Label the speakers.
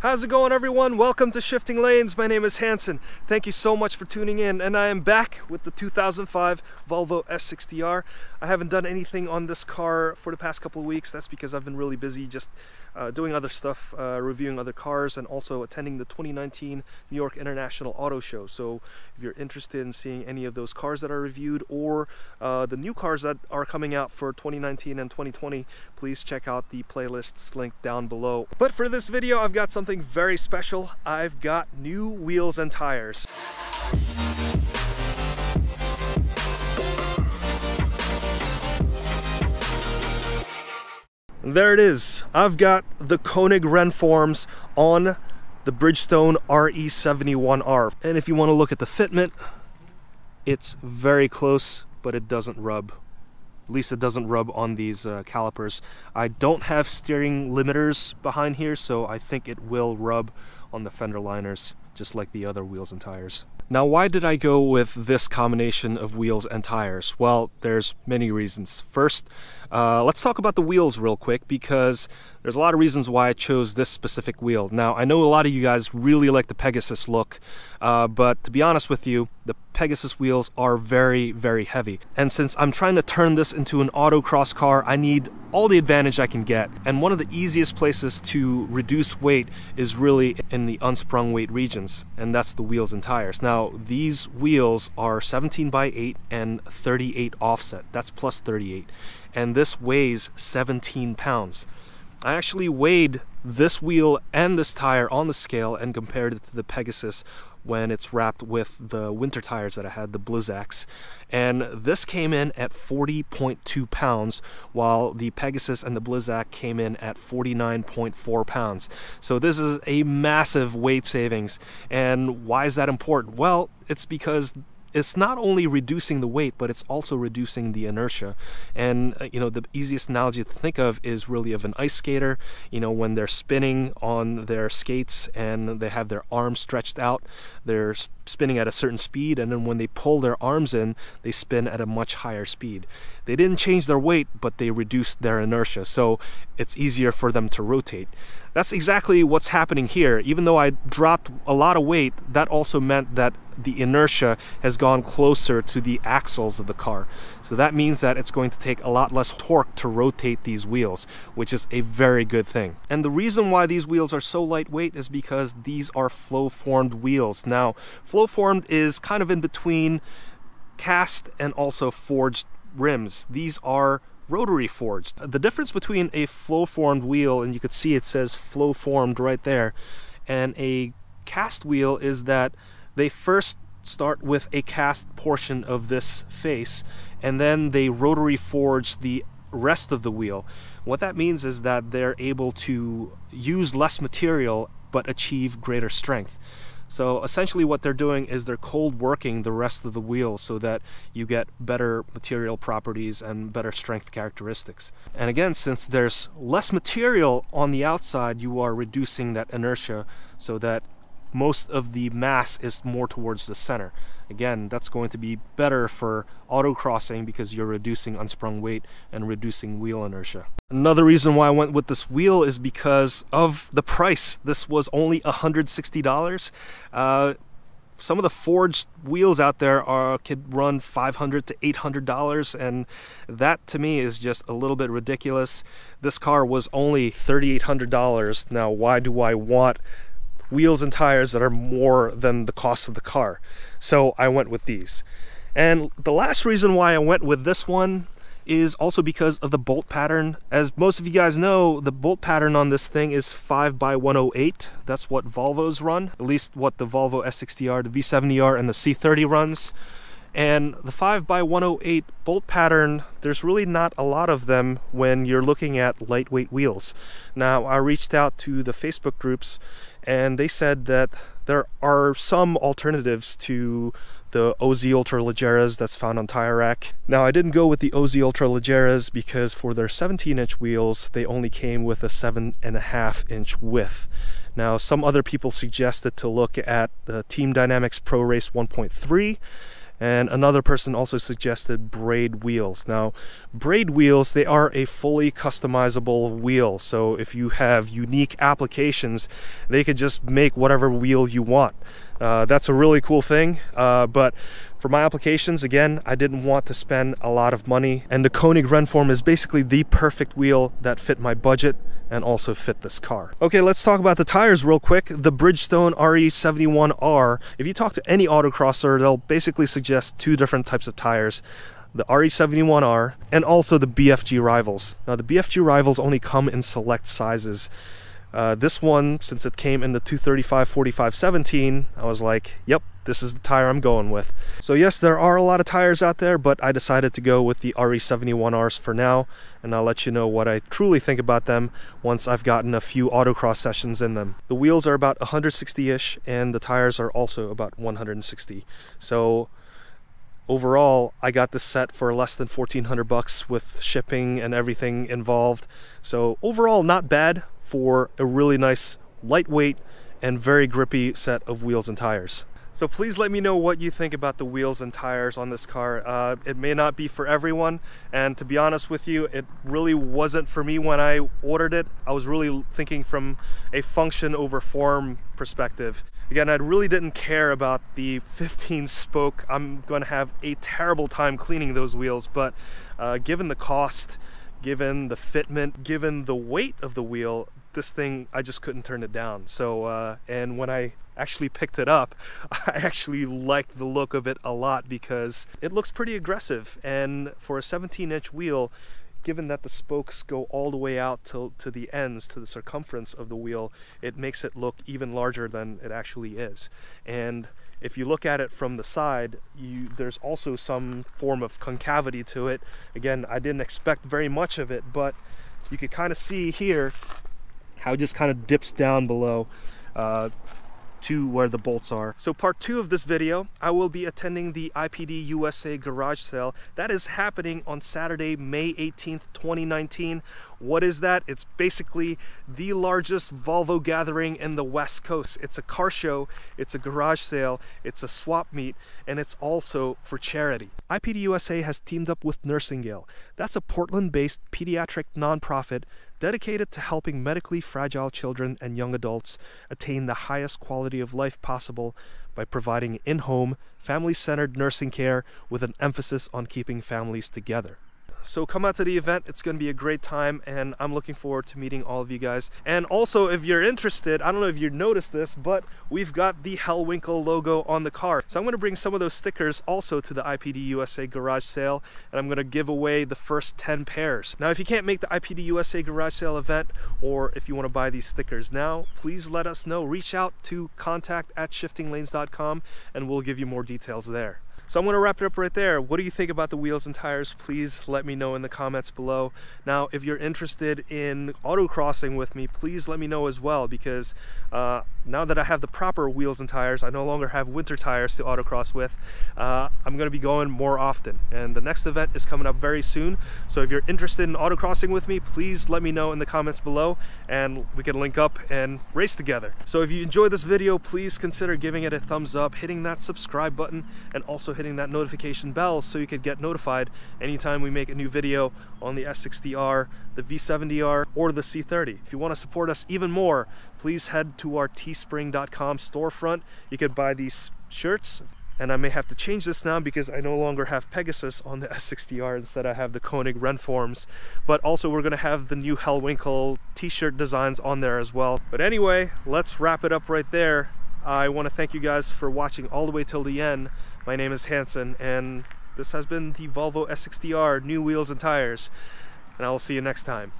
Speaker 1: How's it going everyone? Welcome to Shifting Lanes. My name is Hanson. Thank you so much for tuning in and I am back with the 2005 Volvo S60R. I haven't done anything on this car for the past couple of weeks. That's because I've been really busy just uh, doing other stuff, uh, reviewing other cars and also attending the 2019 New York International Auto Show. So if you're interested in seeing any of those cars that are reviewed or uh, the new cars that are coming out for 2019 and 2020, please check out the playlists linked down below. But for this video, I've got something very special. I've got new wheels and tires. There it is. I've got the Konig Rennforms on the Bridgestone RE71R. And if you want to look at the fitment, it's very close, but it doesn't rub. At least it doesn't rub on these uh, calipers. I don't have steering limiters behind here, so I think it will rub on the fender liners, just like the other wheels and tires. Now, why did I go with this combination of wheels and tires? Well, there's many reasons. First, uh, let's talk about the wheels real quick because there's a lot of reasons why I chose this specific wheel. Now, I know a lot of you guys really like the Pegasus look, uh, but to be honest with you, the Pegasus wheels are very, very heavy. And since I'm trying to turn this into an autocross car, I need all the advantage I can get. And one of the easiest places to reduce weight is really in the unsprung weight regions, and that's the wheels and tires. Now, these wheels are 17 by 8 and 38 offset. That's plus 38 and this weighs 17 pounds. I actually weighed this wheel and this tire on the scale and compared it to the Pegasus when it's wrapped with the winter tires that I had, the Blizzaks. And this came in at 40.2 pounds, while the Pegasus and the Blizzak came in at 49.4 pounds. So this is a massive weight savings. And why is that important? Well, it's because it's not only reducing the weight, but it's also reducing the inertia. And uh, you know, the easiest analogy to think of is really of an ice skater. You know, when they're spinning on their skates and they have their arms stretched out, they're spinning at a certain speed, and then when they pull their arms in, they spin at a much higher speed. They didn't change their weight, but they reduced their inertia, so it's easier for them to rotate. That's exactly what's happening here. Even though I dropped a lot of weight, that also meant that the inertia has gone closer to the axles of the car. So that means that it's going to take a lot less torque to rotate these wheels, which is a very good thing. And the reason why these wheels are so lightweight is because these are flow formed wheels. Now, flow formed is kind of in between cast and also forged rims. These are rotary forged. The difference between a flow formed wheel, and you can see it says flow formed right there, and a cast wheel is that they first start with a cast portion of this face and then they rotary forge the rest of the wheel. What that means is that they're able to use less material but achieve greater strength. So essentially what they're doing is they're cold working the rest of the wheel so that you get better material properties and better strength characteristics. And again, since there's less material on the outside, you are reducing that inertia so that most of the mass is more towards the center. Again, that's going to be better for autocrossing because you're reducing unsprung weight and reducing wheel inertia. Another reason why I went with this wheel is because of the price. This was only $160. Uh, some of the forged wheels out there are could run 500 to 800 dollars and that to me is just a little bit ridiculous this car was only 3800 dollars now why do i want wheels and tires that are more than the cost of the car. So I went with these. And the last reason why I went with this one is also because of the bolt pattern. As most of you guys know, the bolt pattern on this thing is 5 by 108. That's what Volvos run, at least what the Volvo S60R, the V70R, and the C30 runs. And the 5 by 108 bolt pattern, there's really not a lot of them when you're looking at lightweight wheels. Now, I reached out to the Facebook groups and they said that there are some alternatives to the OZ Ultraleggeras that's found on Tire Rack. Now I didn't go with the OZ Ultraleggeras because for their 17 inch wheels they only came with a seven and a half inch width. Now some other people suggested to look at the Team Dynamics Pro Race 1.3 And another person also suggested braid wheels. Now, braid wheels, they are a fully customizable wheel. So if you have unique applications, they could just make whatever wheel you want. Uh, that's a really cool thing. Uh, but for my applications, again, I didn't want to spend a lot of money. And the Konig Rennform is basically the perfect wheel that fit my budget and also fit this car. Okay, let's talk about the tires real quick. The Bridgestone RE71R, if you talk to any autocrosser, they'll basically suggest two different types of tires the RE71R and also the BFG Rivals. Now the BFG Rivals only come in select sizes. Uh, this one, since it came in the 235 45 17, I was like, yep, this is the tire I'm going with. So yes, there are a lot of tires out there, but I decided to go with the RE71Rs for now, and I'll let you know what I truly think about them once I've gotten a few autocross sessions in them. The wheels are about 160-ish, and the tires are also about 160. So overall i got this set for less than 1400 bucks with shipping and everything involved so overall not bad for a really nice lightweight and very grippy set of wheels and tires so please let me know what you think about the wheels and tires on this car. Uh, it may not be for everyone, and to be honest with you, it really wasn't for me when I ordered it. I was really thinking from a function over form perspective. Again, I really didn't care about the 15 spoke. I'm going to have a terrible time cleaning those wheels, but uh, given the cost, given the fitment, given the weight of the wheel, this thing, I just couldn't turn it down. So, uh, and when I actually picked it up, I actually liked the look of it a lot because it looks pretty aggressive. And for a 17 inch wheel, given that the spokes go all the way out to, to the ends, to the circumference of the wheel, it makes it look even larger than it actually is. And if you look at it from the side, you, there's also some form of concavity to it. Again, I didn't expect very much of it, but you could kind of see here how it just kind of dips down below. Uh, to where the bolts are. So part two of this video, I will be attending the IPD USA garage sale. That is happening on Saturday, May 18th, 2019. What is that? It's basically the largest Volvo gathering in the West Coast. It's a car show, it's a garage sale, it's a swap meet, and it's also for charity. IPD USA has teamed up with Nursingale. That's a Portland-based pediatric nonprofit dedicated to helping medically fragile children and young adults attain the highest quality of life possible by providing in-home, family-centered nursing care with an emphasis on keeping families together. So come out to the event. It's going to be a great time and I'm looking forward to meeting all of you guys. And also if you're interested, I don't know if you noticed this, but we've got the Hellwinkle logo on the car. So I'm going to bring some of those stickers also to the IPD USA garage sale and I'm going to give away the first 10 pairs. Now if you can't make the IPD USA garage sale event or if you want to buy these stickers now, please let us know. Reach out to contact at shiftinglanes.com and we'll give you more details there. So I'm to wrap it up right there. What do you think about the wheels and tires? Please let me know in the comments below. Now, if you're interested in autocrossing with me, please let me know as well because uh, now that I have the proper wheels and tires, I no longer have winter tires to autocross with. Uh, I'm to be going more often and the next event is coming up very soon. So if you're interested in autocrossing with me, please let me know in the comments below and we can link up and race together. So if you enjoyed this video, please consider giving it a thumbs up, hitting that subscribe button, and also hitting that notification bell so you could get notified anytime we make a new video on the S60R, the V70R, or the C30. If you want to support us even more, please head to our teespring.com storefront. You could buy these shirts. And I may have to change this now because I no longer have Pegasus on the S60R instead I have the Konig Rennforms. But also we're gonna have the new Hellwinkle t-shirt designs on there as well. But anyway let's wrap it up right there. I want to thank you guys for watching all the way till the end my name is Hanson, and this has been the Volvo S60R new wheels and tires, and I will see you next time.